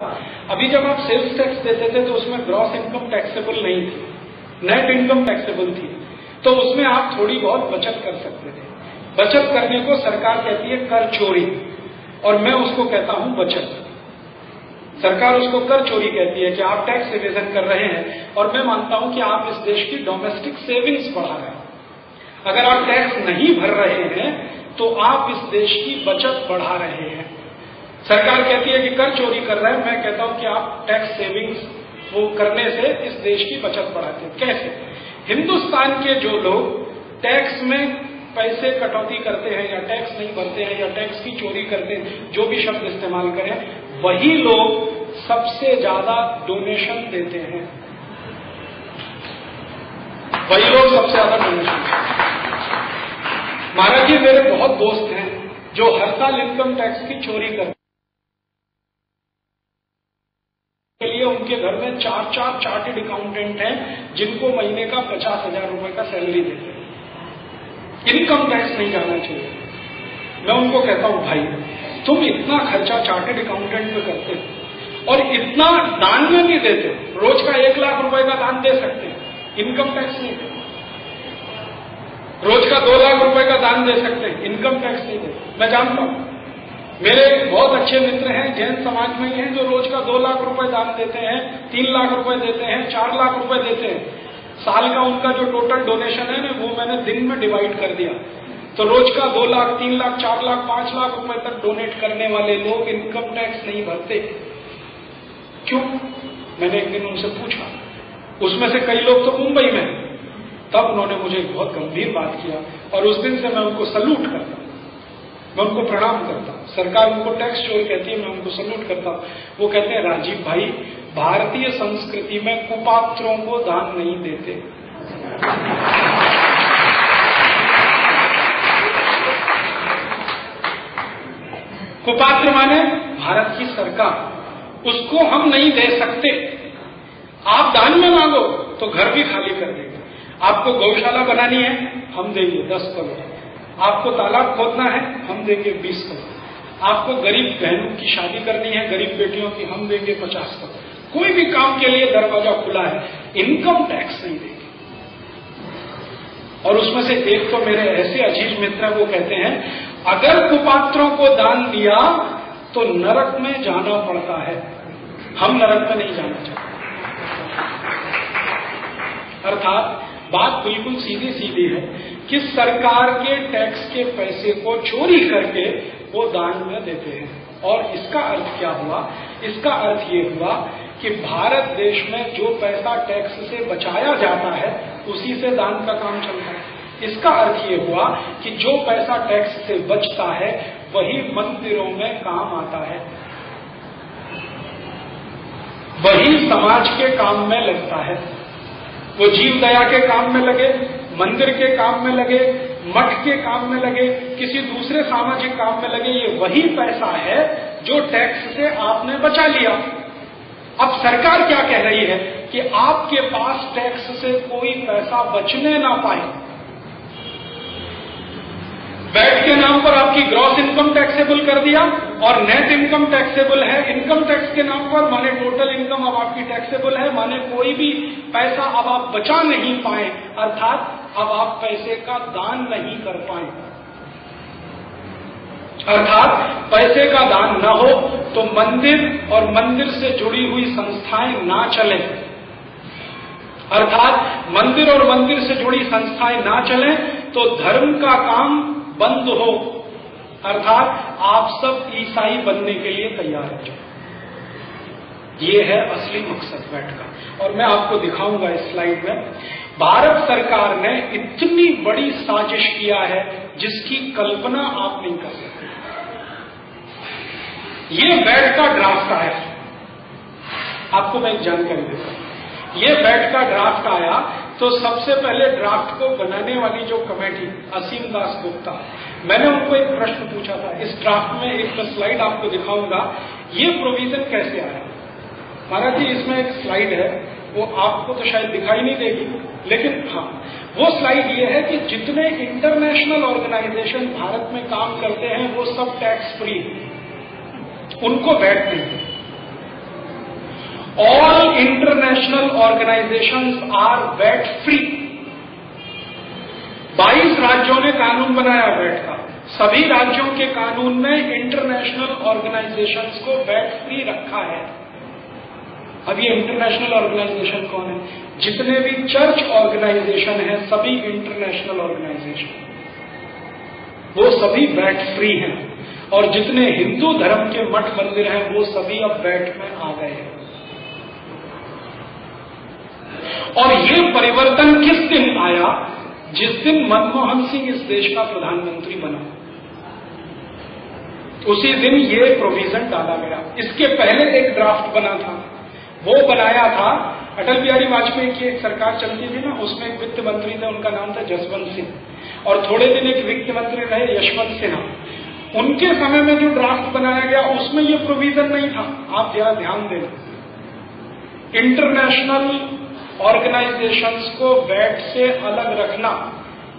अभी जब आप सेल्स टैक्स देते थे तो उसमें ग्रॉस इनकम टैक्सेबल नहीं थी। नेट इनकम टैक्सेबल थी। तो उसमें आप थोड़ी बहुत बचत कर सकते थे। बचत करने को सरकार कहती है, कर चोरी। और मैं उसको कहता हूँ, बचत। सरकार उसको कर चोरी कहती है कि आप टैक्स इवेजन कर रहे हैं, और मैं मानता हूँ कि आप इस देश की डोमेस्टिक सेविंग्स बढ़ा रहे हैं। अगर आप टैक्स नहीं भर रहे हैं तो आप इस देश की बचत बढ़ा रहे हैं। सरकार कहती है कि कर चोरी कर रहे हैं। मैं कहता हूँ कि आप टैक्स सेविंग्स वो करने से इस देश की बचत बढ़ाते हैं। कैसे? हिंदुस्तान के जो लोग टैक्स में पैसे कटौती करते हैं या टैक्स नहीं भरते हैं या टैक्स की चोरी करते हैं, जो भी शब्द इस्तेमाल करें, वही लोग सबसे ज़्यादा डोनेशन देते हैं। वही लोग सबसे ज़्यादा डोनेशन महाराज जी, मेरे बहुत दोस्त हैं जो हर साल इनकम टैक्स की चोरी करते के लिए उनके घर में चार चार चार्टेड अकाउंटेंट हैं, जिनको महीने का पचास हज़ार रुपए का सैलरी देते हैं। इनकम टैक्स नहीं जाना चाहिए। मैं उनको कहता हूँ, भाई, तुम इतना खर्चा चार्टेड अकाउंटेंट पे करते हो और इतना दान में भी देते हो, रोज का एक लाख रुपए का दान दे सकते हैं। इनकम टैक्स नहीं देते। रोज का दो लाख रुपए का दान दे सकते हैं, इनकम टैक्स नहीं देते। मैं जानता हूँ। मेरे बहुत अच्छे मित्र हैं, जैन समाज में ही हैं, जो रोज का दो लाख रुपए दान देते हैं, तीन लाख रुपए देते हैं, चार लाख रुपए देते हैं। साल का उनका जो टोटल डोनेशन है ना, वो मैंने दिन में डिवाइड कर दिया। तो रोज का दो लाख, तीन लाख, चार लाख, पाँच लाख रुपए तक डोनेट करने वाले लोग इनकम टैक्स नहीं भरते। क्यों? मैंने एक दिन उनसे पूछा। उसमें से कई लोग तो मुंबई में तब उन्होंने मुझे बहुत गंभीर बात किया और उस दिन से मैं उनको सल्यूट करता। मैं उनको प्रणाम करता हूँ। सरकार उनको टैक्स चोर कहती है, मैं उनको सल्यूट करता हूँ। वो कहते हैं, राजीव भाई, भारतीय संस्कृति में कुपात्रों को दान नहीं देते। कुपात्र माने भारत की सरकार। उसको हम नहीं दे सकते। आप दान में मांगो तो घर भी खाली कर देंगे। आपको गौशाला बनानी है, हम देंगे दस करोड़। आपको तालाब खोदना है, हम देंगे बीस करोड़। आपको गरीब बहनों की शादी करनी है, गरीब बेटियों की हम देंगे पचास करोड़। कोई भी काम के लिए दरवाज़ा खुला है इनकम टैक्स नहीं देंगे। और उसमें से एक तो मेरे ऐसे अज़ीज़ मित्र वो कहते हैं, अगर कुपात्रों को दान दिया तो नरक में जाना पड़ता है। हम नरक में नहीं जाना चाहते। अर्थात बात बिल्कुल सीधी सीधी है कि सरकार के टैक्स के पैसे को चोरी करके वो दान में देते हैं। और इसका अर्थ क्या हुआ? इसका अर्थ ये हुआ कि भारत देश में जो पैसा टैक्स से बचाया जाता है, उसी से दान का काम चलता है। इसका अर्थ ये हुआ कि जो पैसा टैक्स से बचता है, वही मंदिरों में काम आता है। वही समाज के काम में लगता है। वो जीव दया के काम में लगे, मंदिर के काम में लगे, मठ के काम में लगे, किसी दूसरे सामाजिक काम में लगे, ये वही पैसा है जो टैक्स से आपने बचा लिया। अब सरकार क्या कह रही है कि आपके पास टैक्स से कोई पैसा बचने ना पाए। वैट के नाम पर आपकी ग्रॉस इनकम टैक्सेबल कर दिया और नेट इनकम टैक्सेबल है। इनकम टैक्स के नाम पर माने टोटल इनकम अब आपकी टैक्सेबल है। माने कोई भी पैसा अब आप बचा नहीं पाए, अर्थात अब आप पैसे का दान नहीं कर पाए। अर्थात पैसे का दान न हो तो मंदिर और मंदिर से जुड़ी हुई संस्थाएँ ना चले। अर्थात मंदिर और मंदिर से जुड़ी संस्थाएँ ना चले तो धर्म का काम बंद हो। अर्थात आप सब ईसाई बनने के लिए तैयार हो। ये है असली मकसद बैठ का और मैं आपको दिखाऊँगा इस स्लाइड में। भारत सरकार ने इतनी बड़ी साजिश किया है जिसकी कल्पना आप नहीं कर सकते। ये बैठ का ड्राफ्ट है आपको मैं एक जानकारी देता हूँ। ये बैठ का ड्राफ्ट आया तो सबसे पहले ड्राफ्ट को बनाने वाली जो कमेटी असीम दास गुप्ता। मैंने उनको एक प्रश्न पूछा था। इस ड्राफ्ट में एक स्लाइड आपको दिखाऊँगा। ये प्रोविज़न कैसे आया? महाराज जी, इसमें एक स्लाइड है। वो आपको तो शायद दिखाई नहीं देगी, लेकिन हाँ वो स्लाइड ये है कि जितने इंटरनेशनल ऑर्गेनाइजेशन भारत में काम करते हैं, वो सब टैक्स फ्री उनको बैठ नहीं all international organisations are VAT free 22 राज्यों ने कानून बनाया वैट का। सभी राज्यों के कानून में इंटरनेशनल ऑर्गेनाइजेशंस को वैट फ्री रखा है। अब ये इंटरनेशनल ऑर्गेनाइजेशन कौन है? जितने भी चर्च ऑर्गेनाइजेशन है, सभी इंटरनेशनल ऑर्गेनाइजेशन वो सभी वैट फ्री हैं। और जितने हिंदू धर्म के मठ मंदिर हैं, वो सभी अब वैट में आ गए हैं। और ये परिवर्तन किस दिन आया? जिस दिन मनमोहन सिंह इस देश का प्रधानमंत्री बना। उसी दिन ये प्रोविज़न डाला गया। इसके पहले एक ड्राफ्ट बना था। वो बनाया था, अटल बिहारी वाजपेयी की एक सरकार चलती थी ना, उसमें एक वित्त मंत्री थे, उनका नाम था जसवंत सिंह। और थोड़े दिन एक वित्त मंत्री रहे यशवंत सिन्हा। उनके समय में जो ड्राफ्ट बनाया गया, उसमें ये प्रोविज़न नहीं था। आप जरा ध्यान देना। इंटरनेशनल ऑर्गेनाइजेशंस को वैट से अलग रखना,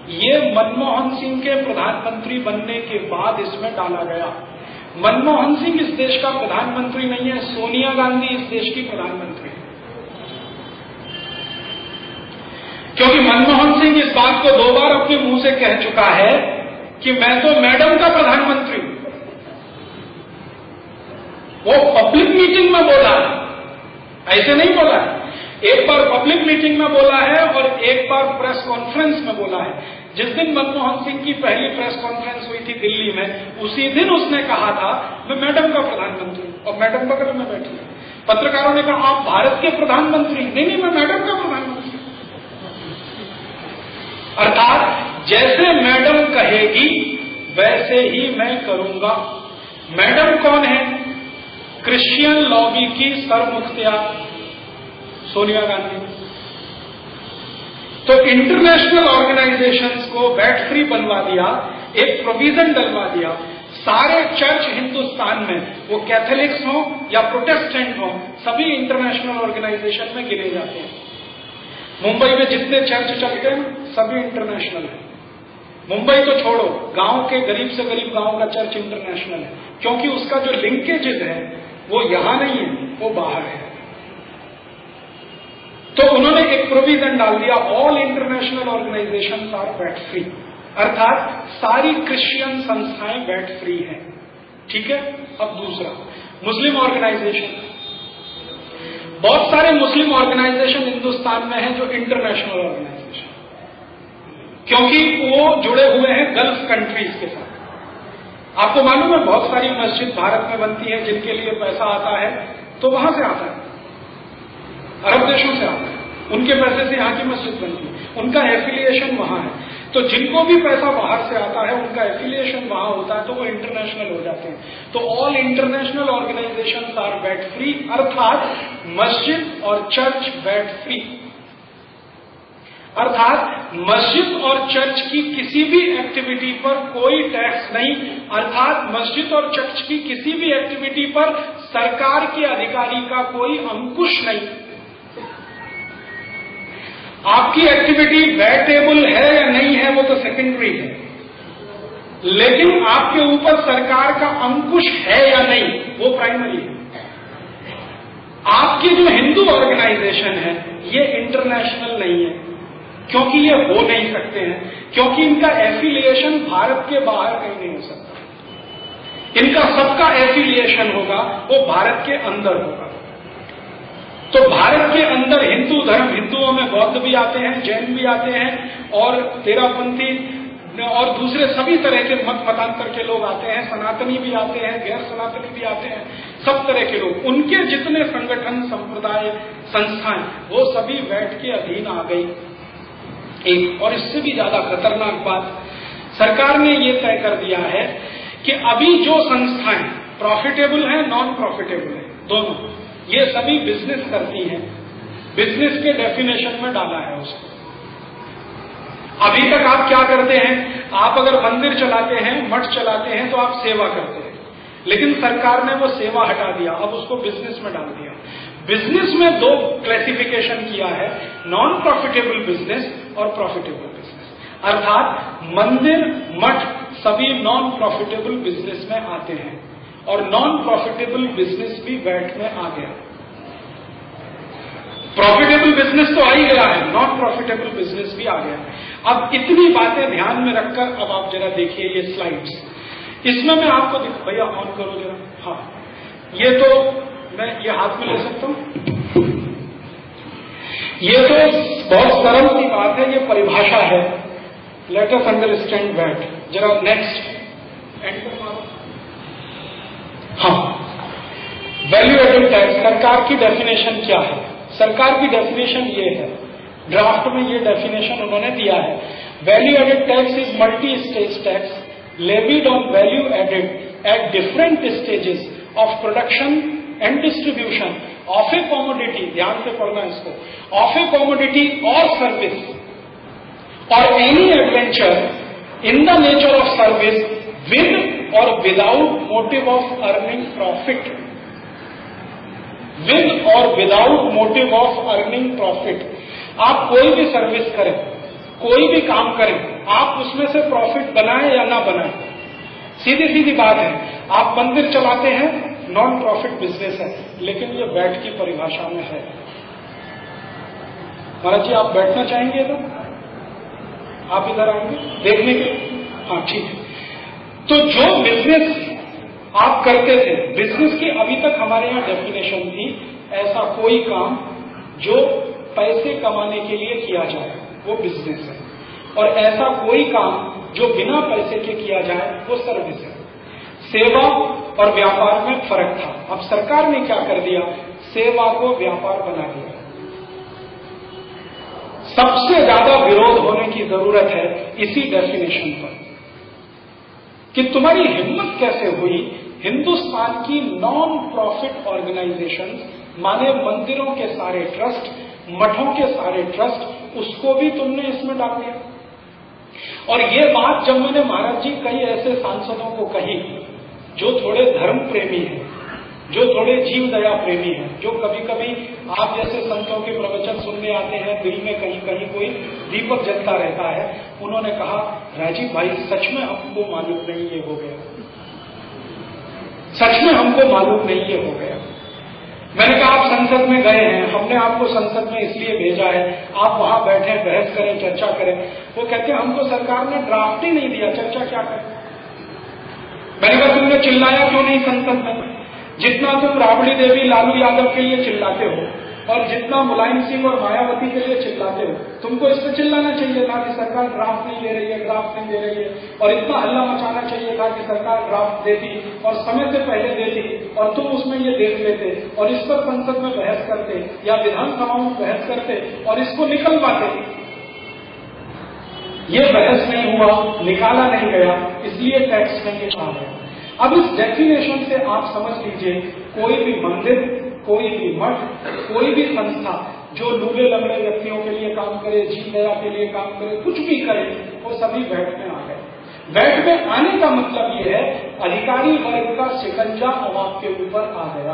ये मनमोहन सिंह के प्रधानमंत्री बनने के बाद इसमें डाला गया। मनमोहन सिंह इस देश का प्रधानमंत्री नहीं है, सोनिया गांधी इस देश की प्रधानमंत्री है। क्योंकि मनमोहन सिंह इस बात को दो बार अपने मुँह से कह चुका है कि मैं तो मैडम का प्रधानमंत्री हूँ। वो पब्लिक मीटिंग में बोला ऐसे नहीं बोला है। एक बार पब्लिक मीटिंग में बोला है और एक बार प्रेस कॉन्फ्रेंस में बोला है। जिस दिन मनमोहन सिंह की पहली प्रेस कॉन्फ्रेंस हुई थी दिल्ली में, उसी दिन उसने कहा था, मैं मैडम का प्रधानमंत्री और मैडम बगल में बैठी पत्रकारों ने कहा, आप भारत के प्रधानमंत्री नहीं नहीं, मैं मैडम का प्रधानमंत्री अर्थात, जैसे मैडम कहेगी, वैसे ही मैं करूँगा। मैडम कौन है? क्रिश्चियन लॉबी की सरमुख्तियार सोनिया गांधी। तो इंटरनेशनल ऑर्गेनाइजेशंस को बैट फ्री बनवा दिया, एक प्रोविज़न डलवा दिया। सारे चर्च हिंदुस्तान में, वो कैथोलिक्स हो या प्रोटेस्टेंट हो, सभी इंटरनेशनल ऑर्गेनाइजेशन में गिने जाते हैं। मुंबई में जितने चर्च चलते हैं सभी इंटरनेशनल है। मुंबई तो छोड़ो, गाँव के गरीब से गरीब गाँव का चर्च इंटरनेशनल है, क्योंकि उसका जो लिंकेजेस है, वो यहाँ नहीं है, वो बाहर है। एक प्रोविज़न डाल दिया all international organisation are VAT free अर्थात सारी क्रिश्चियन संस्थाएँ वेट फ्री हैं। ठीक है? अब दूसरा मुस्लिम ऑर्गेनाइजेशन बहुत सारे मुस्लिम ऑर्गेनाइजेशन हिंदुस्तान में हैं जो इंटरनेशनल ऑर्गेनाइजेशन क्योंकि वो जुड़े हुए हैं गल्फ कंट्रीज़ के साथ। आपको मालूम है बहुत सारी मस्जिद भारत में बनती है, जिनके लिए पैसा आता है तो वहाँ से आता है। अरब देशों से आता हैं। उनके पैसे से यहाँ की मस्जिद बनती है। उनका एफिलिएशन वहाँ है। तो जिनको भी पैसा बाहर से आता है, उनका एफिलिएशन वहाँ होता है तो वो इंटरनेशनल हो जाते हैं। तो all international organisation are VAT free अर्थात मस्जिद और चर्च बैट फ्री अर्थात मस्जिद और चर्च की किसी भी एक्टिविटी पर कोई टैक्स नहीं। अर्थात मस्जिद और चर्च की किसी भी एक्टिविटी पर सरकार के अधिकारी का कोई अंकुश नहीं। आपकी एक्टिविटी बैटेबल है या नहीं है, वो तो सेकेंडरी है। लेकिन आपके ऊपर सरकार का अंकुश है या नहीं, वो प्राइमरी है। आपकी जो हिंदू ऑर्गेनाइजेशन है, ये इंटरनेशनल नहीं है, क्योंकि ये हो नहीं सकते हैं, क्योंकि इनका एफिलिएशन भारत के बाहर कहीं नहीं हो सकता। इनका सबका एफिलिएशन होगा, वो भारत के अंदर होगा। तो भारत के अंदर हिंदू धर्म, हिंदुओं में बौद्ध भी आते हैं, जैन भी आते हैं, और तेरापंथी और दूसरे सभी तरह के मत मतांतर के लोग आते हैं, सनातनी भी आते हैं, गैर सनातनी भी आते हैं, सब तरह के लोग। उनके जितने संगठन, संप्रदाय संस्थाएँ वो सभी वैट के अधीन आ गई। एक, और इससे भी ज़्यादा खतरनाक बात, सरकार ने ये तय कर दिया है कि अभी जो संस्थाएँ प्रॉफिटेबल हैं नॉन प्रॉफिटेबल हैं, दोनों। ये सभी बिज़नेस करती हैं। बिज़नेस के डेफिनेशन में डाला है उसको। अभी तक आप क्या करते हैं? आप अगर मंदिर चलाते हैं, मठ चलाते हैं तो आप सेवा करते हैं। लेकिन सरकार ने वो सेवा हटा दिया, अब उसको बिज़नेस में डाल दिया। बिज़नेस में दो क्लासिफिकेशन किया है नॉन प्रॉफिटेबल बिज़नेस और प्रॉफिटेबल बिज़नेस अर्थात मंदिर, मठ सभी नॉन प्रॉफिटेबल बिज़नेस में आते हैं। और नॉन प्रॉफिटेबल बिज़नेस भी वैट में आ गया। प्रॉफिटेबल बिज़नेस तो आ ही गया है नॉन प्रॉफिटेबल बिज़नेस भी आ गया अब इतनी बातें ध्यान में रखकर अब आप जरा देखिए ये स्लाइड्स इसमें मैं आपको दिख भैया ऑन करो जरा। हाँ। ये तो मैं ये हाथ में ले सकता हूँ? ये तो बहुत सरल सी बात है, ये परिभाषा है। लेट अंडरस्टैंड दैट जरा नेक्स्ट एंड हाँ। वैल्यू एडेड टैक्स सरकार की डेफिनेशन क्या है? सरकार की डेफिनेशन ये है। ड्राफ्ट में ये डेफिनेशन उन्होंने दिया है। Value added tax is multi stage tax levied on value added at different stages of production and distribution of a commodity ध्यान से पढ़ना इसको ऑफ़ ए कॉमोडिटी और सर्विस और any adventure in the nature of service with और without motive of earning profit with और without motive of earning profit आप कोई भी सर्विस करें, कोई भी काम करें, आप उसमें से प्रॉफिट बनाएँ या ना बनाएँ। सीधी सीधी बात है, आप मंदिर चलाते हैं नॉन प्रॉफिट बिज़नेस है, लेकिन ये बैठ की परिभाषा में है। महाराज जी, आप बैठना चाहेंगे इधर? आप इधर आएँगे? देखने के हाँ ठीक है। तो जो बिज़नेस आप करते थे बिज़नेस की अभी तक हमारे यहाँ डेफिनेशन थी, ऐसा कोई काम जो पैसे कमाने के लिए किया जाए, वो बिज़नेस है। और ऐसा कोई काम जो बिना पैसे के किया जाए, वो सर्विस है। सेवा और व्यापार में फ़र्क था। अब सरकार ने क्या कर दिया? सेवा को व्यापार बना दिया। सबसे ज़्यादा विरोध होने की ज़रूरत है इसी डेफिनेशन पर। कि तुम्हारी हिम्मत कैसे हुई? हिंदुस्तान की नॉन प्रॉफिट ऑर्गेनाइजेशन माने मंदिरों के सारे ट्रस्ट मठों के सारे ट्रस्ट उसको भी तुमने इसमें डाल दिया। और ये बात जब मैंने महाराज जी कई ऐसे सांसदों को कही, जो थोड़े धर्म प्रेमी हैं जो थोड़े जीव दया प्रेमी हैं, जो कभी कभी आप जैसे संतों के प्रवचन सुनने आते हैं, दिल में कहीं कहीं कोई दीपक जलता रहता है, उन्होंने कहा, राजीव भाई, सच में हमको मालूम नहीं ये हो गया। सच में हमको मालूम नहीं ये हो गया। मैंने कहा, आप संसद में गए हैं, हमने आपको संसद में इसलिए भेजा है, आप वहाँ बैठे, बहस करें, चर्चा करें। वो कहते हैं, हमको सरकार ने ड्राफ्ट ही नहीं दिया, चर्चा क्या करें? मैंने कहा, तुमने चिल्लाया क्यों नहीं संसद में जितना तुम राबड़ी देवी लालू यादव के लिए चिल्लाते हो, और जितना मुलायम सिंह और मायावती के लिए चिल्लाते हो, तुमको इस पर चिल्लाना चाहिए था कि सरकार ड्राफ्ट नहीं दे रही है ड्राफ्ट नहीं दे रही है, और इतना हल्ला मचाना चाहिए था कि सरकार ड्राफ्ट देती, और समय से पहले देती, और तुम उसमें ये देख लेते, और इस पर संसद में बहस करते, या विधानसभाओं में बहस करते, और इसको निकल पाते ये बहस नहीं हुआ, निकाला नहीं गया, इसलिए टैक्स नहीं आ गया। अब इस डेफिनेशन से आप समझ लीजिए, कोई भी मंदिर कोई भी मठ, कोई भी संस्था जो लूले लंगड़े व्यक्तियों के लिए काम करे जी दया के लिए काम करे, कुछ भी करे, वो सभी बैठ में आ गए। बैठ में आने का मतलब ये है, अधिकारी वर्ग का शिकंजा अब आपके ऊपर आ गया।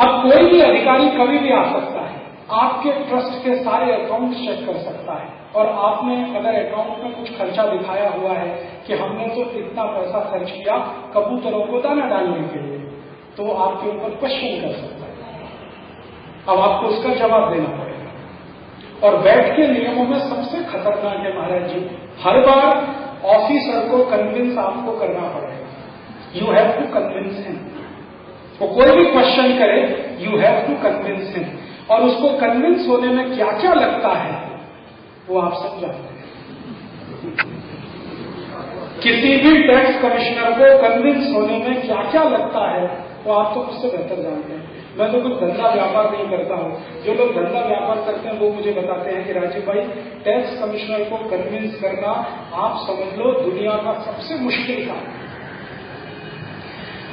अब कोई भी अधिकारी कभी भी आ सकता है। आपके ट्रस्ट के सारे अकाउंट चेक कर सकता है। और आपने अगर अकाउंट में कुछ खर्चा दिखाया हुआ है कि हमने तो इतना पैसा खर्च किया, कबूतरों को दाना डालने के लिए तो आपके ऊपर क्वेश्चन कर सकता है। अब आपको उसका जवाब देना पड़ेगा। और बैठ के नियमों में सबसे खतरनाक है महाराज जी, हर बार ऑफिसर को कन्विंस आपको करना पड़ेगा। You have to convince him वो कोई भी क्वेश्चन करे you have to convince him और उसको कन्विंस होने में क्या क्या लगता है, वो आप समझाते हैं। किसी भी टैक्स कमिश्नर को कन्विंस होने में क्या क्या लगता है, वो आप तो मुझसे बेहतर जानते हैं। मैं तो कुछ धंधा व्यापार नहीं करता हूँ। जो लोग धंधा व्यापार करते हैं, वो मुझे बताते हैं कि राजीव भाई टैक्स कमिश्नर को कन्विंस करना, आप समझ लो, दुनिया का सबसे मुश्किल काम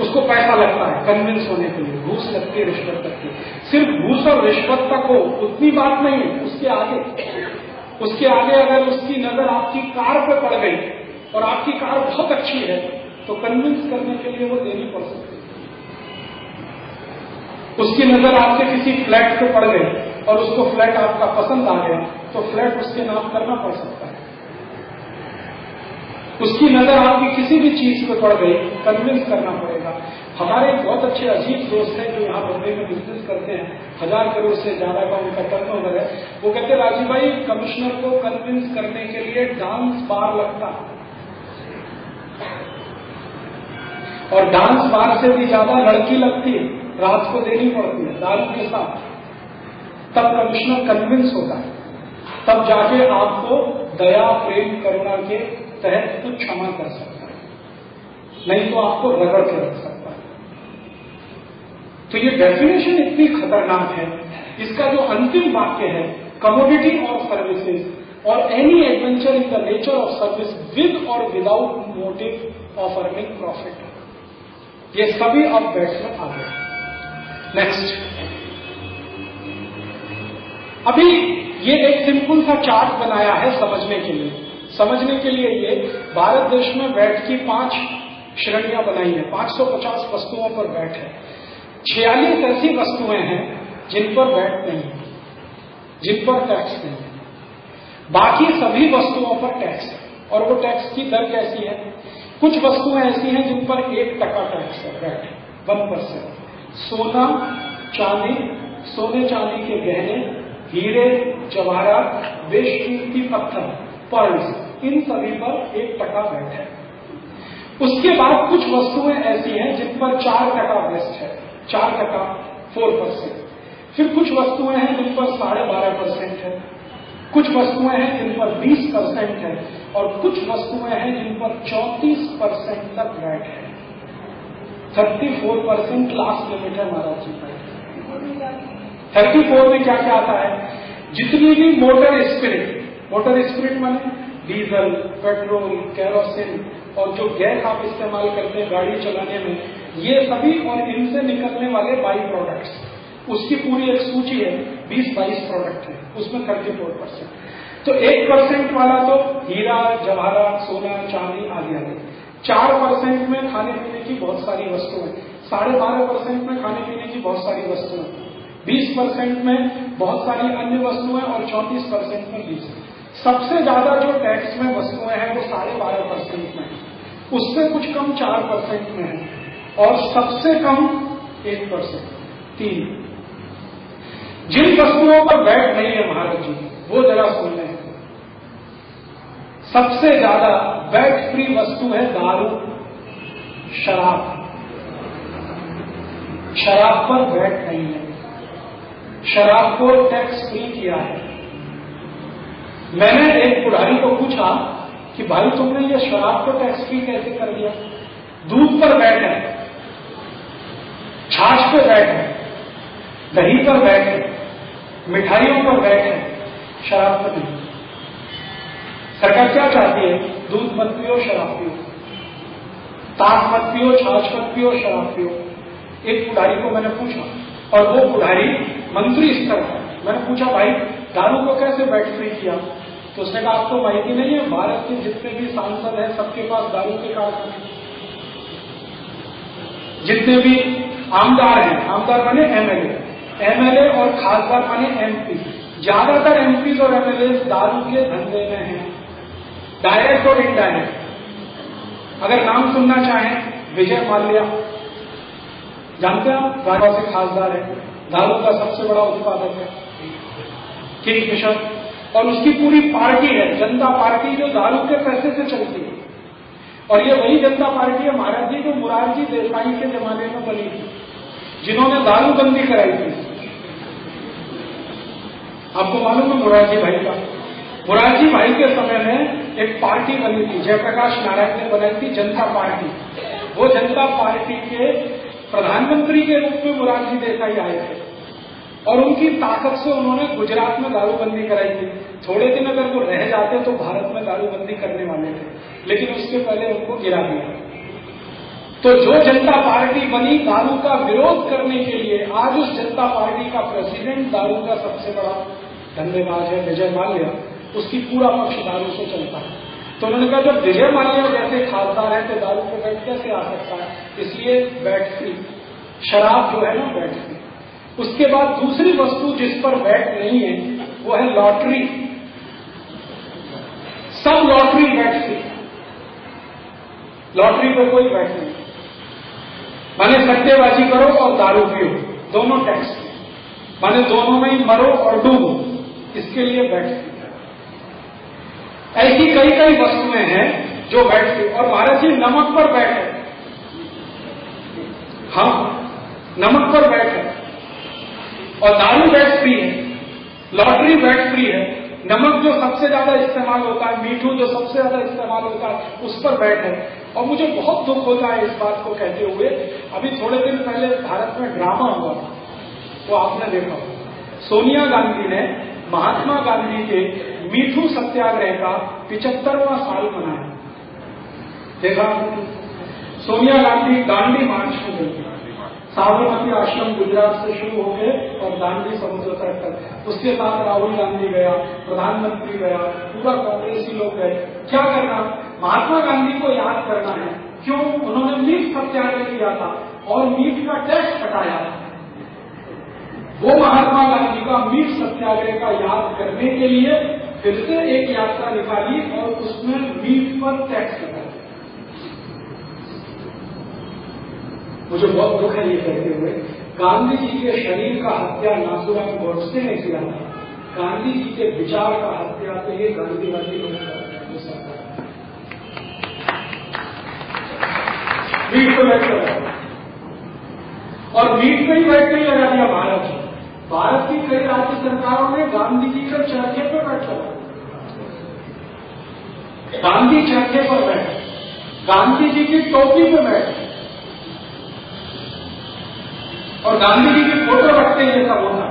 उसको पैसा लगता है कन्विंस होने के लिए, घूस लगती है रिश्वत लगती है सिर्फ़ घूस और रिश्वत तक हो, उतनी बात नहीं है, उसके आगे। उसके आगे अगर उसकी नज़र आपकी कार पर पड़ गई, और आपकी कार बहुत अच्छी है तो कन्विंस करने के लिए वो देनी पड़ सकती है। उसकी नज़र आपके किसी फ्लैट पे पड़ गई, और उसको फ्लैट आपका पसंद आ गया तो फ्लैट उसके नाम करना पड़ सकता है। उसकी नज़र आपकी किसी भी चीज़ पे पड़ गई कन्विंस करना पड़ेगा। हमारे बहुत अच्छे अजीब दोस्त हैं जो यहाँ बम्बई में बिज़नेस करते हैं। हज़ार करोड़ से ज़्यादा का उनका टर्न ओवर है। वो कहते हैं राजीव भाई कमिश्नर को कन्विंस करने के लिए डांस बार लगता और डांस बार से भी ज़्यादा लड़की लगती है। रात को देनी पड़ती है, दारू के साथ। तब कमिश्नर कन्विंस होता है। तब जाके आपको दया, प्रेम, करुणा के तहत कुछ क्षमा कर सकता है। नहीं तो आपको रगड़ के रख सकता है। तो ये डेफिनेशन इतनी खतरनाक है। इसका जो अंतिम वाक्य है कमोडिटी और सर्विसेज़ और any adventure in the nature of service with और without motive of earning profit ये सभी अब बैठ में आ गए। नेक्स्ट अभी ये एक सिंपल सा चार्ट बनाया है समझने के लिए। समझने के लिए ये भारत देश में बैठ की पाँच श्रेणियाँ बनाई है। 550 वस्तुओं पर बैठ है। छियालीस ऐसी वस्तुएँ हैं जिन पर वैट नहीं है, जिन पर टैक्स नहीं है। बाकी सभी वस्तुओं पर टैक्स है। और वो टैक्स की दर कैसी है? कुछ वस्तुएँ ऐसी हैं जिन पर एक टका टैक्स है वैट वन परसेंट। सोना, चांदी, सोने चांदी के गहने, हीरे, जवाहरात, बेशकीमती पत्थर पर्ल्स इन सभी पर एक टका वैट है। उसके बाद कुछ वस्तुएँ ऐसी हैं जिन पर चार टका वेस्ट है। चार टका फोर परसेंट फिर कुछ वस्तुएँ हैं जिन पर साढ़े बारह परसेंट है। कुछ वस्तुएँ हैं जिन पर बीस परसेंट है और कुछ वस्तुएँ हैं जिन पर चौंतीस परसेंट तक वैट है। Thirty four percent last limit है जी थर्टी फोर में क्या क्या आता है? जितनी भी मोटर स्पिरिट मोटर स्पिरिट माने डीजल, पेट्रोल, कैरोसिन और जो गैस आप इस्तेमाल करते हैं गाड़ी चलाने में, ये सभी और इनसे निकलने वाले बाई प्रोडक्ट्स। उसकी पूरी एक सूची है, बीस बाईस प्रोडक्ट है, उसमें थर्टी फोर परसेंट तो एक परसेंट वाला तो हीरा जवाहरात सोना, चांदी आदि आदि। चार परसेंट में खाने पीने की बहुत सारी वस्तुएँ साढ़े बारह परसेंट में खाने पीने की बहुत सारी वस्तुएँ बीस परसेंट में बहुत सारी अन्य वस्तुएँ और चौंतीस परसेंट में बीस सबसे ज़्यादा जो टैक्स में वस्तुएँ हैं वो साढ़े बारह परसेंट में उससे कुछ कम चार परसेंट में है और सबसे कम एक परसेंट तीन, जिन वस्तुओं पर वैट नहीं है महाराज जी, वो जरा सुन लें। सबसे ज़्यादा वैट फ्री वस्तु है दारू, शराब। शराब पर वैट नहीं है। शराब को टैक्स फ्री किया है। मैंने एक बुढ़ारी को पूछा कि भाई तुमने ये शराब को टैक्स फ्री कैसे कर दिया? दूध पर है छाछ पर बैठे दही पर बैठे मिठाइयों पर बैठे शराब पर नहीं सरकार क्या चाहती है? दूध मत पियो शराब पियो ताश मत पियो छाछ मत पियो शराब पियो एक पुढ़ारी को मैंने पूछा। और वो पुढ़ारी मंत्री स्तर का मैंने पूछा, भाई, दारू को कैसे बैठ फ्री किया? तो उसने कहा आपको माहिती नहीं है, भारत के जितने भी सांसद हैं, सबके पास दारू के कारखाने जितने भी आमदार हैं, आमदार माने एमएलए एमएलए और खासदार माने एमपी ज़्यादातर एमपी और एमएलए दारू के धंधे में हैं डायरेक्ट और इनडायरेक्ट अगर नाम सुनना चाहें, विजय माल्या। जानते हैं आप? गाँव से खासदार है। दारू का सबसे बड़ा उत्पादक है। किंग फिशर और उसकी पूरी पार्टी है, जनता पार्टी जो दारू के पैसे से चलती है। और ये वही जनता पार्टी है, महाराज जी, जो मुरारजी देसाई के जमाने में बनी थी, जिन्होंने दारूबंदी कराई थी। आपको मालूम है मुरारजी भाई का? मुरारजी भाई के समय में एक पार्टी बनी थी, जयप्रकाश नारायण ने बनाई थी जनता पार्टी। वो जनता पार्टी के प्रधानमंत्री के रूप में मुरारजी देसाई आए थे। और उनकी ताकत से उन्होंने गुजरात में दारूबंदी कराई थी। थोड़े दिन अगर वो रह जाते तो भारत में दारूबंदी करने वाले थे, लेकिन उसके पहले उनको गिरा दिया। तो जो जनता पार्टी बनी दारू का विरोध करने के लिए, आज उस जनता पार्टी का प्रेसिडेंट दारू का सबसे बड़ा धन्यवाद है, विजय माल्या, उसकी पूरा पक्ष दारू से चलता है। तो उन्होंने कहा, जब विजय माल्या जैसे खासदार है तो दारू पे बैठ कैसे आ सकता है? इसलिए बैठ फ्री शराब जो है ना बैठ फ्री उसके बाद दूसरी वस्तु जिस पर बैठ नहीं है, वो है लॉटरी। सब लॉटरी बैठ फ्री लॉटरी पर कोई बैठ नहीं। माने सट्टेबाजी करो और दारू पियो, दोनों टैक्स। माने दोनों में ही मरो और डूबो, इसके लिए बैठ ऐसी कई कई वस्तुएँ हैं जो बैठ और महाराज जी, नमक पर बैठे। हम नमक पर बैठे। और दारू बैठ फ्री है, लॉटरी बैठ फ्री है, नमक जो सबसे ज़्यादा इस्तेमाल होता है, मीठू जो सबसे ज़्यादा इस्तेमाल होता है, उस पर बैठ है। और मुझे बहुत दुख होता है इस बात को कहते हुए। अभी थोड़े दिन पहले भारत में ड्रामा हुआ था, वो आपने देखा सोनिया गांधी ने महात्मा गांधी के मीठू सत्याग्रह का पिचहत्तरवा साल मनाया। देखा सोनिया गांधी दांडी मार्च में गई साबरमती आश्रम गुजरात से शुरू हो गए और दांडी समुद्र तक उसके साथ राहुल गांधी गया, प्रधानमंत्री गया, पूरा कांग्रेसी लोग गए। क्या करना? महात्मा गांधी को याद करना है। क्यों? उन्होंने मीट सत्याग्रह किया था और मीट का टैक्स हटाया। वो महात्मा गांधी का मीट सत्याग्रह का याद करने के लिए फिर से एक यात्रा निकाली और उसमें मीट पर टैक्स लगा मुझे बहुत दुख है ये कहते हुए। गांधी जी के शरीर का हत्या नासुराम गोडसे ने किया था। गांधी जी के विचार का हत्या तो ये गांधीवादी लोग को लगा और मीट पे ही बैठ नहीं लगा दिया भारत भारत की कई राज्य सरकारों ने गांधी जी के चरखे पर बैठ लगा गांधी चरखे पर बैठ। गांधी जी की टोपी पर बैठे। और गांधी जी की फ़ोटो रखते ये सब होता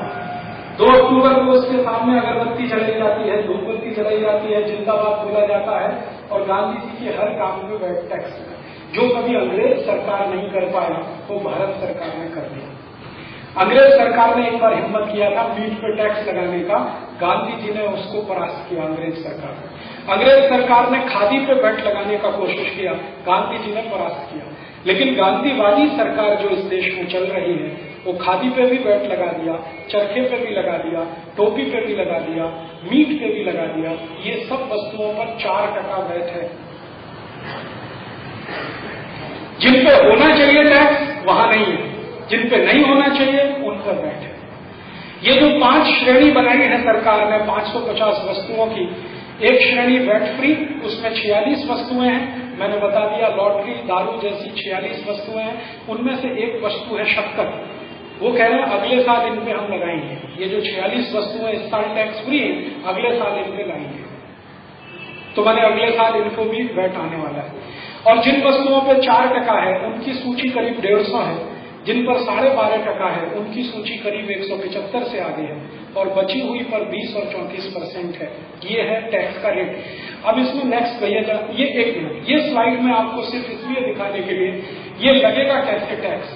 दो अक्टूबर को उसके सामने अगरबत्ती जलाई जाती है, धूपबत्ती जलाई जाती है, जिंदाबाद बोला जाता है और गांधी जी के हर काम में बैठ टैक्स जो कभी अंग्रेज़ सरकार नहीं कर पाया, वो तो भारत सरकार ने कर दिया। अंग्रेज़ सरकार ने एक बार हिम्मत किया था मीट पे टैक्स लगाने का। गांधी जी ने उसको परास्त किया, अंग्रेज़ सरकार अंग्रेज़ सरकार ने खादी पे बैट लगाने का कोशिश किया, गांधी जी ने परास्त किया। लेकिन गांधीवादी सरकार जो इस देश में चल रही है, वो खादी पे भी बैट लगा दिया, चरखे पे भी लगा दिया, टोपी पे भी लगा दिया, मीट पे भी लगा दिया, ये सब वस्तुओं पर चार टका बैठ है। जिन पे होना चाहिए टैक्स वहाँ नहीं है। जिन पे नहीं होना चाहिए, उन पर बैठ है। ये जो पाँच श्रेणी बनाई है सरकार ने 550 वस्तुओं की एक श्रेणी वेट फ्री उसमें छियालीस वस्तुएँ हैं। मैंने बता दिया, लॉटरी, दारू जैसी छियालीस वस्तुएँ हैं। उनमें से एक वस्तु है शक्कर। वो कह रहे हैं, अगले साल इन पे हम लगाएँगे। ये जो छियालीस वस्तुएँ इस साल टैक्स फ्री है, अगले साल इन पे लाएँगे तो मैंने अगले साल इनको भी वैट आने वाला है। और जिन वस्तुओं पे चार टका है, उनकी सूची करीब डेढ़ सौ है। जिन पर साढ़े बारह टका है, उनकी सूची करीब एक सौ पिचहत्तर से आगे है और बची हुई पर 20 और 34 परसेंट है। ये है टैक्स का रेट अब इसमें नेक्स्ट भैया ये एक मिनट ये स्लाइड में आपको सिर्फ़ इसलिए दिखाने के लिए, ये लगेगा कैसे टैक्स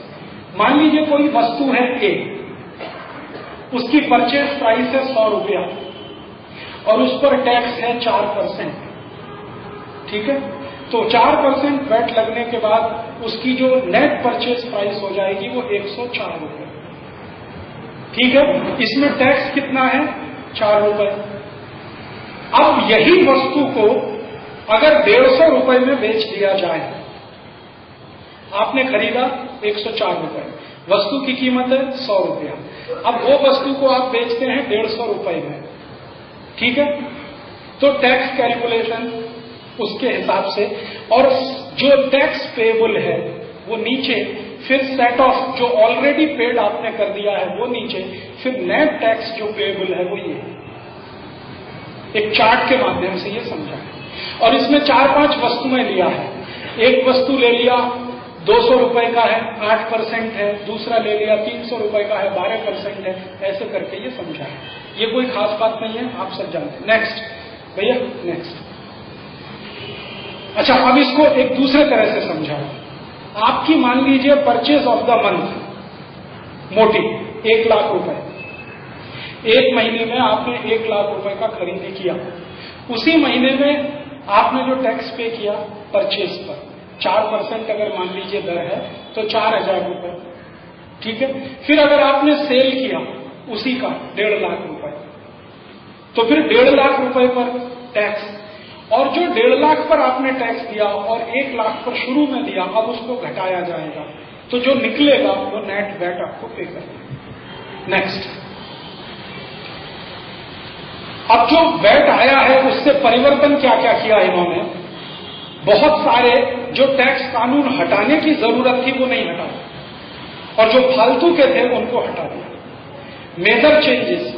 मान लीजिए कोई वस्तु है ए उसकी परचेज प्राइस है सौ रुपया और उस पर टैक्स है चार परसेंट। ठीक है? तो चार परसेंट वैट लगने के बाद उसकी जो नेट परचेज प्राइस हो जाएगी वो एक सौ चार रुपये ठीक है? इसमें टैक्स कितना है? चार रुपए। अब यही वस्तु को अगर डेढ़ सौ रुपए में बेच दिया जाए, आपने खरीदा एक सौ चार रुपए। वस्तु की कीमत है सौ रुपया। अब वो वस्तु को आप बेचते हैं डेढ़ सौ रुपए में। ठीक है? तो टैक्स कैलकुलेशन उसके हिसाब से। और जो टैक्स पेबल है, वो नीचे, फिर सेट ऑफ़ जो ऑलरेडी पेड आपने कर दिया है, वो नीचे, फिर नेट टैक्स जो पेबल है, वो ये। एक चार्ट के माध्यम से ये समझा है। और इसमें चार पाँच वस्तुएँ लिया है। एक वस्तु ले लिया, दो सौ रुपए का है, आठ परसेंट है, दूसरा ले लिया, तीन सौ रुपए का है, बारह परसेंट है, ऐसे करके ये समझा है। ये कोई खास बात नहीं है, आप सब जानते नेक्स्ट भैया नेक्स्ट अच्छा अब इसको एक दूसरे तरह से समझा आपकी मान लीजिए परचेज ऑफ़ द मंथ मोटी, एक लाख रुपए। एक महीने में आपने एक लाख रुपए का खरीदी किया। उसी महीने में आपने जो टैक्स पे किया परचेज पर, चार परसेंट अगर मान लीजिए दर है तो चार हज़ार रुपए। ठीक है? फिर अगर आपने सेल किया उसी का, डेढ़ लाख रुपए। तो फिर डेढ़ लाख रुपए पर टैक्स और जो डेढ़ लाख पर आपने टैक्स दिया और एक लाख पर शुरू में दिया, अब उसको घटाया जाएगा। तो जो निकलेगा, वो नेट वैट आपको पे करना नेक्स्ट अब जो वैट आया है, उससे परिवर्तन क्या क्या किया इन्होंने? बहुत सारे, जो टैक्स कानून हटाने की ज़रूरत थी, वो नहीं हटा और जो फालतू के थे, उनको हटा दिया। मेजर चेंजेस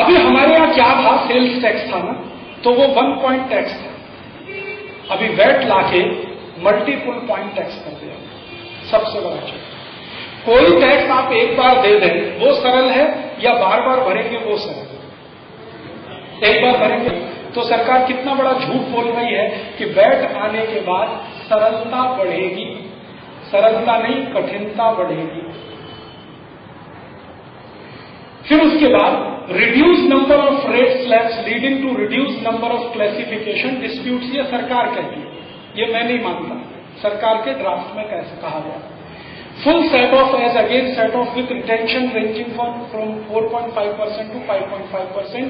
अभी हमारे यहाँ क्या था? सेल्स टैक्स था ना? तो वो वन पॉइंट टैक्स था। अभी वैट लाके मल्टीपुल पॉइंट टैक्स कर दिया। सबसे बड़ा चीज़ कोई टैक्स आप एक बार दे दें, वो सरल है या बार बार भरेंगे, वो सरल है? एक बार भरेंगे। तो सरकार कितना बड़ा झूठ बोल रही है कि वैट आने के बाद सरलता बढ़ेगी। सरलता नहीं, कठिनता बढ़ेगी। फिर उसके बाद reduce number of rate slabs leading to reduce number of classification disputes ये सरकार कहती है ये मैं नहीं मानता। सरकार के ड्राफ्ट में कैसे कहा गया? Full set off as again set off with retention ranging 4.5 percent to 5.5 percent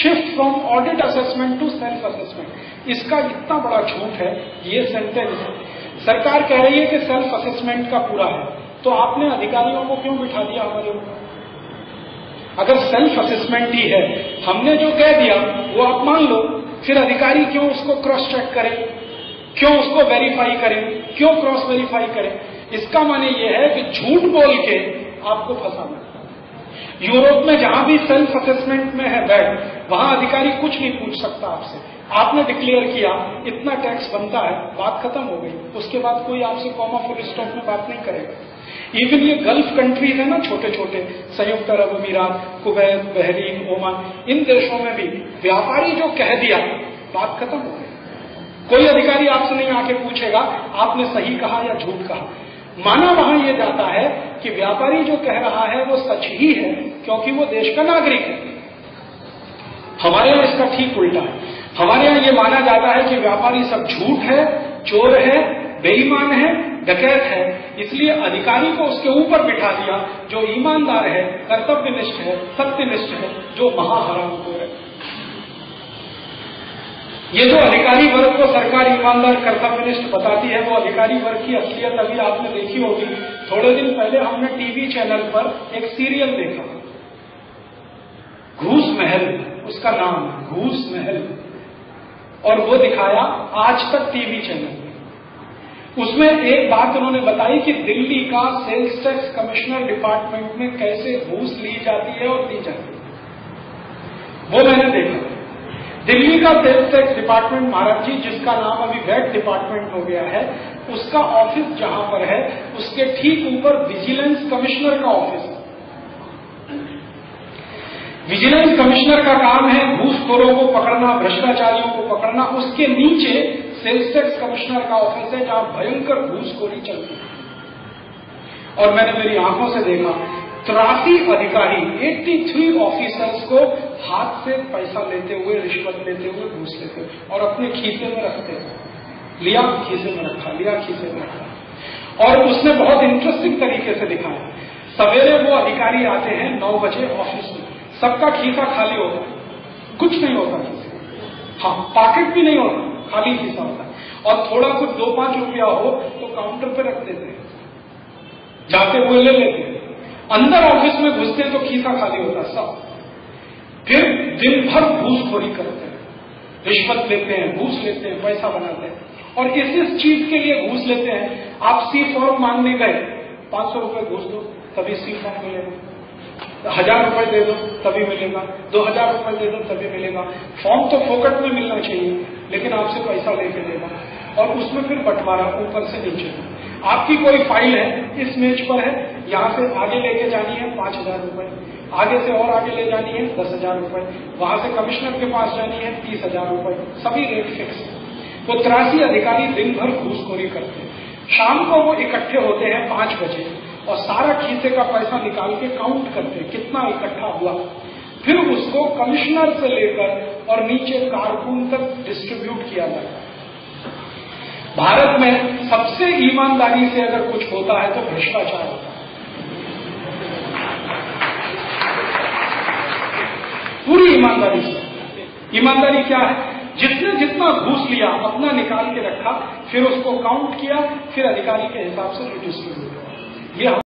shift from audit assessment to self assessment इसका इतना बड़ा झूठ है, ये सेंटेंस सरकार कह रही है कि सेल्फ असेसमेंट का पूरा है। तो आपने अधिकारियों को क्यों बिठा दिया हमारे ऊपर? अगर सेल्फ असेसमेंट ही है, हमने जो कह दिया, वो आप मान लो, फिर अधिकारी क्यों उसको क्रॉस चेक करें? क्यों उसको वेरीफाई करें? क्यों क्रॉस वेरीफाई करें? इसका माने यह है कि झूठ बोल के आपको फंसाना यूरोप में जहाँ भी सेल्फ असेसमेंट में है, बैठ, वहाँ अधिकारी कुछ नहीं पूछ सकता आपसे। आपने डिक्लेयर किया, इतना टैक्स बनता है, बात खत्म हो गई। उसके बाद कोई आपसे कॉमा फुल स्टॉप में बात नहीं करेगा। इवन ये गल्फ कंट्रीज़ है ना छोटे छोटे संयुक्त अरब अमीरात, कुवैत, बहरीन, ओमान, इन देशों में भी व्यापारी जो कह दिया, बात खत्म हो गई। कोई अधिकारी आपसे नहीं आके पूछेगा, आपने सही कहा या झूठ कहा। माना वहाँ यह जाता है कि व्यापारी जो कह रहा है, वो सच ही है, क्योंकि वो देश का नागरिक है। हमारे यहाँ इसका ठीक उल्टा है। हमारे यहाँ ये माना जाता है कि व्यापारी सब झूठ है, चोर है, बेईमान है, डकैत है। इसलिए अधिकारी को उसके ऊपर बिठा दिया, जो ईमानदार है, कर्तव्यनिष्ठ है, सत्यनिष्ठ है, जो महाहराम को है। ये जो अधिकारी वर्ग को सरकार ईमानदार, कर्तव्यनिष्ठ बताती है, वो अधिकारी वर्ग की असलियत अभी आपने देखी होगी। थोड़े दिन पहले हमने टीवी चैनल पर एक सीरियल देखा। घूस महल, उसका नाम घूस महल। और वो दिखाया आज तक टीवी चैनल उसमें एक बात उन्होंने बताई कि दिल्ली का सेल्स टैक्स कमिश्नर डिपार्टमेंट में कैसे घूस ली जाती है और दी जाती है। वो मैंने देखा। दिल्ली का सेल्स टैक्स डिपार्टमेंट महाराज जी, जिसका नाम अभी वेट डिपार्टमेंट हो गया है, उसका ऑफ़िस जहाँ पर है, उसके ठीक ऊपर विजिलेंस कमिश्नर का ऑफ़िस है। विजिलेंस कमिश्नर का काम है घूसखोरों को पकड़ना, भ्रष्टाचारियों को पकड़ना, उसके नीचे सेल्स टैक्स कमिश्नर का ऑफ़िस है जहाँ भयंकर घूसखोरी चलती है। और मैंने मेरी आँखों से देखा, तिरासी अधिकारी 83 ऑफिसर्स को हाथ से पैसा लेते हुए, रिश्वत लेते हुए घूस लेते हुए, और अपने खीसे में रखते हुए लिया खीसे में रखा, लिया खीसे में रखा। और उसने बहुत इंटरेस्टिंग तरीके से दिखाया। सवेरे वो अधिकारी आते हैं, नौ बजे ऑफ़िस में। सबका खीसा खाली होता है। कुछ नहीं होता खीसे। हाँ पॉकेट भी नहीं होता, खाली खीसा होता है। और थोड़ा कुछ दो पाँच रुपया हो तो काउंटर पे रख देते हैं। जाते हुए ले लेते हैं। अंदर ऑफ़िस में घुसते तो खीसा खाली होता सब। फिर दिन भर घूसखोरी करते हैं। रिश्वत लेते हैं, घूस लेते हैं, पैसा बनाते हैं। और इस इस चीज़ के लिए घूस लेते हैं। आप सी फॉर्म मांगने गए, पाँच सौ रुपए घूस दो, तभी सी फॉर्म मिलेगा। हज़ार रुपए दे दो, तभी मिलेगा। दो हज़ार रुपए दे दो, तभी मिलेगा। फॉर्म तो फोकट में मिलना चाहिए, लेकिन आपसे पैसा लेके देगा। और उसमें फिर बंटवारा, ऊपर से नीचे। आपकी कोई फ़ाइल है, इस मेज पर है, यहाँ से आगे लेके जानी है पाँच हज़ार रुपए। आगे से और आगे ले जानी है दस हज़ार रुपए। वहाँ से कमिश्नर के पास जानी है तीस हज़ार रुपए। सभी रेट फिक्स वो तिरासी अधिकारी दिन भर घूसखोरी करते हैं। शाम को वो इकट्ठे होते हैं पाँच बजे। और सारा खीसे का पैसा निकाल के काउंट करते, कितना इकट्ठा हुआ। फिर उसको कमिश्नर से लेकर और नीचे कारकुन तक डिस्ट्रीब्यूट किया जाता है। भारत में सबसे ईमानदारी से अगर कुछ होता है तो भ्रष्टाचार होता है। पूरी ईमानदारी से। ईमानदारी क्या है? जितने जितना घूस लिया, अपना निकाल के रखा, फिर उसको काउंट किया, फिर अधिकारी के हिसाब से रिडिस्ट्रीब्यूट हुआ ये